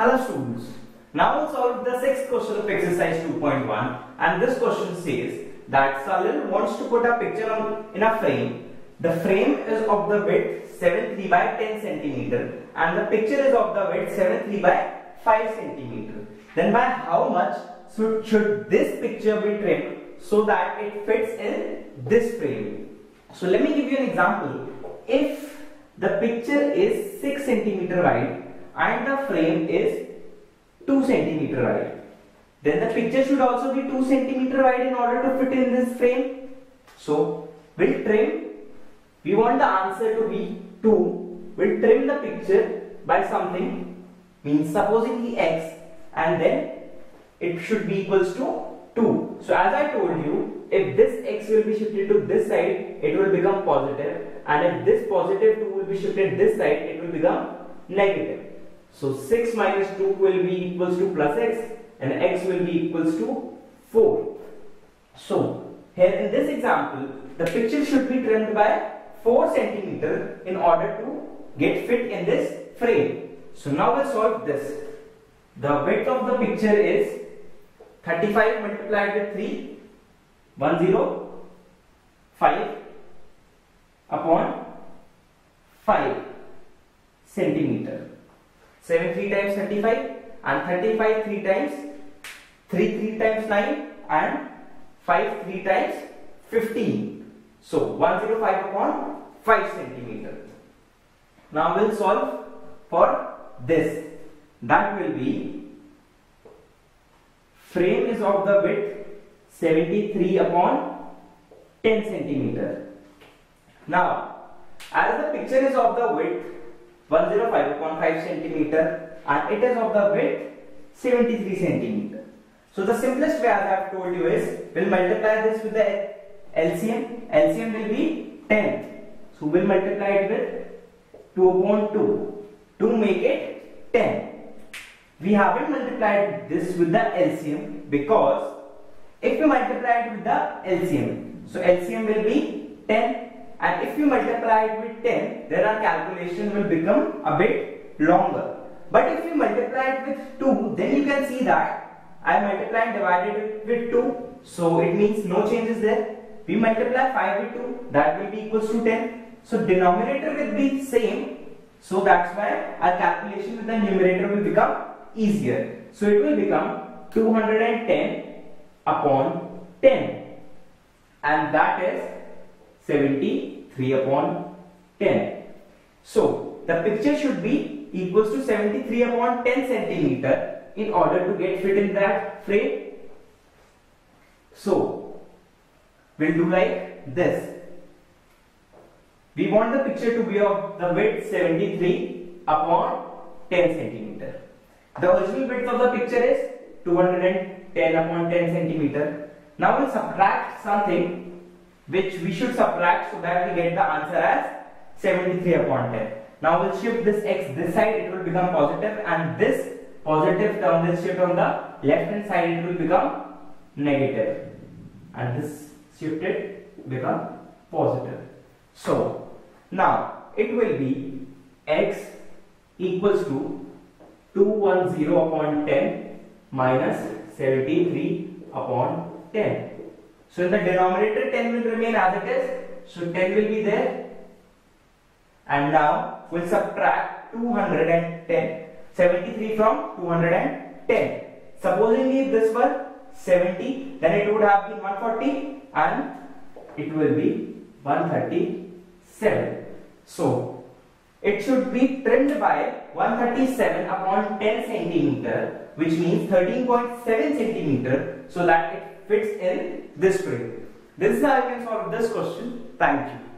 Hello students. Now solve the sixth question of exercise 2.1 and this question says that Salil wants to put a picture on, in a frame. The frame is of the width 73 by 10 centimeter and the picture is of the width 73 by 5 centimeter. Then by how much should, should this picture be trimmed so that it fits in this frame? So let me give you an example. If the picture is 6 centimeter wide and the frame is 2 centimeter wide. Then the picture should also be 2 centimeter wide in order to fit in this frame. So we'll trim, we want the answer to be 2. We'll trim the picture by something, means supposing the x and then it should be equals to 2. So as I told you, if this x will be shifted to this side, it will become positive and if this positive 2 will be shifted this side, it will become negative. So 6 minus 2 will be equals to plus x and x will be equals to 4. So here in this example, the picture should be trimmed by 4 centimeter in order to get fit in this frame. So now we'll solve this. The width of the picture is 35 multiplied with 3, 105 upon 5 centimeter. 7 3 times 35 and 35 3 times 3 3 times 9 and 5 3 times 15. So 105 upon 5 centimeter. Now we'll solve for this. That will be frame is of the width 73 upon 10 centimeter. Now as the picture is of the width 105 upon 5 centimeter and it is of the width 73 centimeter. So the simplest way I have told you is we'll multiply this with the LCM. LCM will be 10. So we'll multiply it with 2 upon 2 to make it 10. We haven't multiplied this with the LCM because if we multiply it with the LCM, so LCM will be 10 and if you multiply it with 10 then our calculation will become a bit longer. But if you multiply it with 2 then you can see that I multiply and divided it with 2 so it means no changes there. We multiply 5 with 2 that will be equals to 10 so denominator will be same. So that's why our calculation with the numerator will become easier. So it will become 210 upon 10 and that is 73 upon 10. So the picture should be equals to 73 upon 10 centimeter in order to get fit in that frame. So we'll do like this. We want the picture to be of the width 73 upon 10 centimeter. The original width of the picture is 210 upon 10 centimeter. Now we'll subtract something which we should subtract so that we get the answer as 73 upon 10. Now we'll shift this x this side it will become positive and this positive term will shift on the left hand side it will become negative and this shifted become positive. So now it will be x equals to 210 upon 10 minus 73 upon 10. So in the denominator 10 will remain as it is. So 10 will be there. And now we'll subtract 210, 73 from 210. Supposing if this were 70, then it would have been 140 and it will be 137. So it should be trimmed by 137 upon 10 centimeter, which means 13.7 centimeter, so that it fits in this frame. This is how I can solve this question. Thank you.